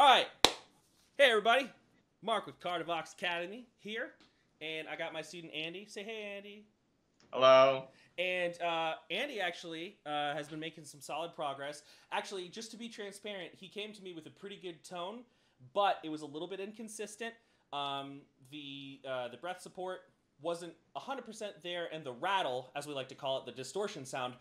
All right. Hey, everybody. Mark with Kardavox Academy here. And I got my student Andi. Say hey, Andi. Hello. And uh, Andi actually uh, has been making some solid progress. Actually, just to be transparent, he came to me with a pretty good tone, but it was a little bit inconsistent. Um, the uh, the breath support wasn't 100% there, and the rattle, as we like to call it, the distortion sound,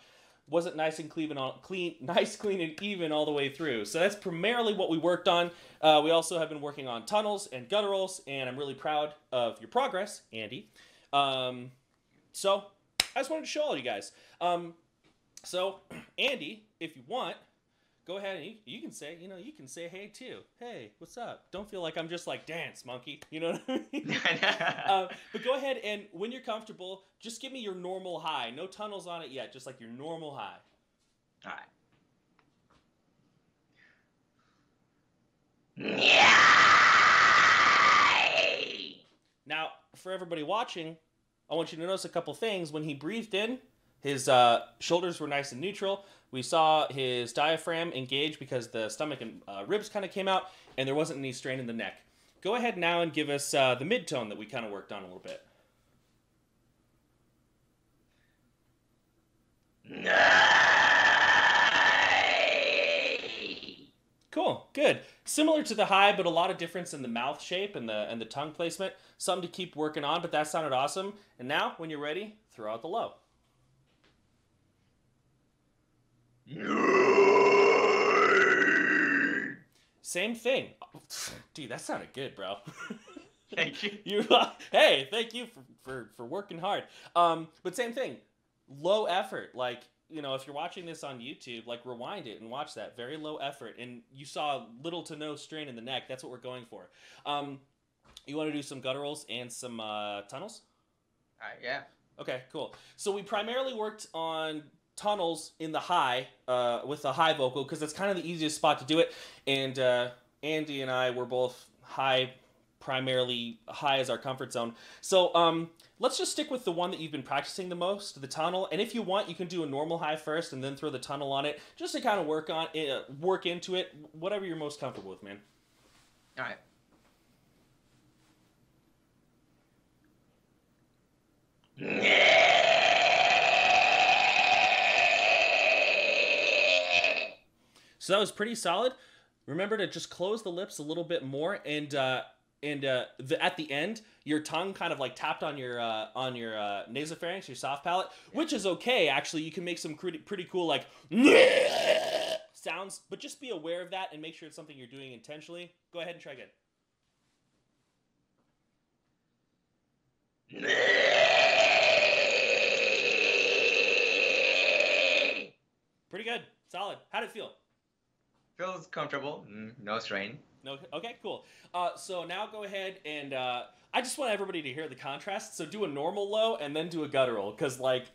wasn't nice and clean, all, clean, nice, clean, and even all the way through. So that's primarily what we worked on. Uh, we also have been working on tunnels and gutturals, and I'm really proud of your progress, Andi. Um, so I just wanted to show all you guys. Um, so Andi, if you want, go ahead and you, you can say, you know, you can say hey too. Hey, what's up? Don't feel like I'm just like dance monkey. You know what I mean? uh, but go ahead and when you're comfortable, just give me your normal high. No tunnels on it yet. Just like your normal high. All right. Now, for everybody watching, I want you to notice a couple things. When he breathed in, his uh, shoulders were nice and neutral. We saw his diaphragm engage because the stomach and uh, ribs kind of came out, and there wasn't any strain in the neck. Go ahead now and give us uh, the mid-tone that we kind of worked on a little bit. Cool, good. Similar to the high, but a lot of difference in the mouth shape and the and the tongue placement. Something to keep working on, but that sounded awesome. And now, when you're ready, throw out the low. Same thing. Dude, that sounded good, bro. Thank you. you uh, hey, thank you for, for, for working hard. Um, but same thing, low effort. Like you know, if you're watching this on YouTube, like rewind it and watch that. Very low effort, and you saw little to no strain in the neck. That's what we're going for. Um, you want to do some gutturals and some uh, tunnels? Right, yeah. Okay, cool. So we primarily worked on tunnels in the high uh, with the high vocal because it's kind of the easiest spot to do it. And uh, Andi and I were both high, primarily high as our comfort zone. So um, let's just stick with the one that you've been practicing the most, the tunnel. And if you want, you can do a normal high first and then throw the tunnel on it, just to kind of work on it, uh, work into it, whatever you're most comfortable with, man. All right. So that was pretty solid. Remember to just close the lips a little bit more, and uh, and uh, the, at the end, your tongue kind of like tapped on your uh, on your uh, nasopharynx, your soft palate, which is okay. Actually, you can make some pretty pretty cool like sounds, but just be aware of that and make sure it's something you're doing intentionally. Go ahead and try again. Pretty good, solid. How'd it feel? Feels comfortable. Mm, no strain. No, okay, cool. Uh, so now go ahead and uh, I just want everybody to hear the contrast. So do a normal low and then do a guttural, because like,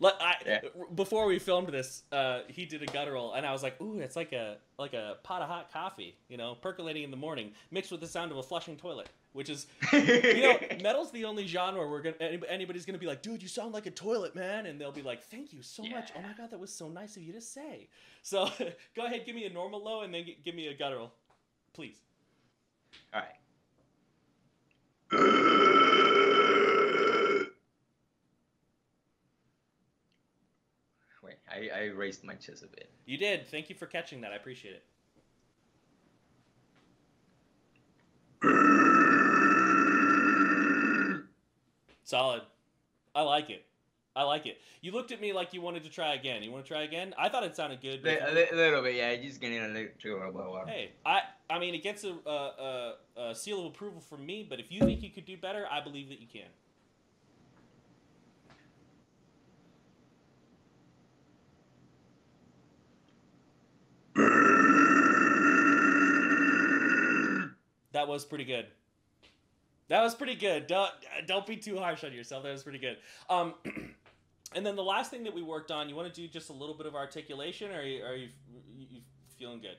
let I Yeah. before we filmed this, uh, he did a guttural, and I was like, ooh, it's like a like a pot of hot coffee, you know, percolating in the morning, mixed with the sound of a flushing toilet, which is you know, metal's the only genre where gonna, anybody's gonna be like, dude, you sound like a toilet, man, and they'll be like, thank you so much. Oh my god, that was so nice of you to say. So go ahead, give me a normal low, and then gi- give me a guttural, please. All right. Wait, I, I raised my chest a bit. You did. Thank you for catching that. I appreciate it. Solid. I like it. I like it. You looked at me like you wanted to try again. You want to try again? I thought it sounded good. but Li- if A, li- little bit, yeah. Just getting a little too about Hey, I I mean it gets a, a, a seal of approval from me, but if you think you could do better, I believe that you can. That was pretty good. That was pretty good. Don't don't be too harsh on yourself. That was pretty good. Um, and then the last thing that we worked on, you want to do just a little bit of articulation, or are you, are you, you feeling good?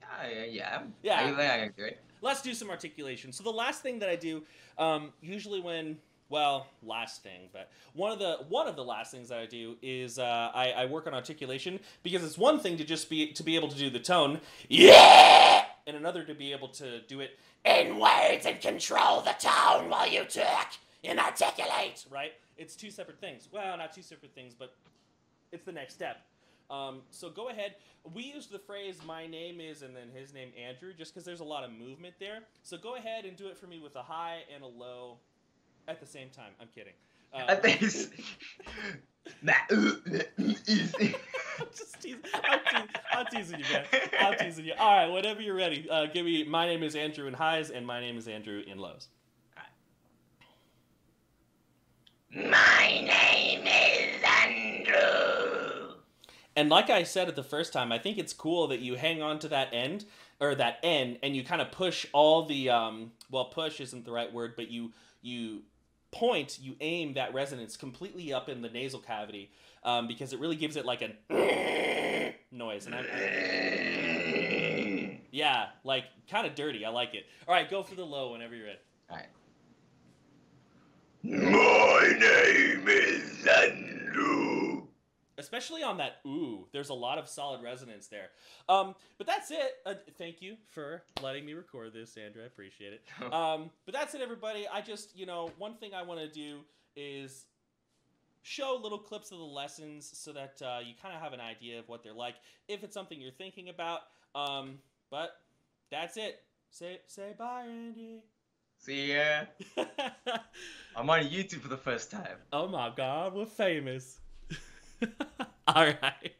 Yeah, yeah. Yeah. I I can do it. let's do some articulation. So the last thing that I do, um, usually when well, last thing, but one of the one of the last things that I do is uh, I, I work on articulation because it's one thing to just be to be able to do the tone, yeah, and another to be able to do it in words and control the tone while you talk and articulate. Right? It's two separate things. Well, not two separate things, but it's the next step. Um, so go ahead. We use the phrase "my name is" and then his name Andrew, just because there's a lot of movement there. So go ahead and do it for me with a high and a low at the same time. I'm kidding. Uh, I think it's- I'm just teasing. I'm, te- I'm teasing you, man. All right, whenever you're ready, uh, give me. My name is Andrew in highs, and my name is Andrew in lows. My name is Andrew. And like I said at the first time, I think it's cool that you hang on to that end or that N, and you kind of push all the um, well, push isn't the right word, but you you point, you aim that resonance completely up in the nasal cavity um, because it really gives it like a noise. And I'm, yeah, like kind of dirty. I like it. All right, go for the low whenever you're ready. Alright. My name is Andrew. Especially on that ooh there's a lot of solid resonance there. Um but that's it. Uh, thank you for letting me record this sandra i appreciate it. Um but that's it everybody. I just you know one thing i want to do is show little clips of the lessons so that uh, you kind of have an idea of what they're like if it's something you're thinking about. Um but that's it. Say say bye andi. See ya. I'm on YouTube for the first time. oh my god we're famous all right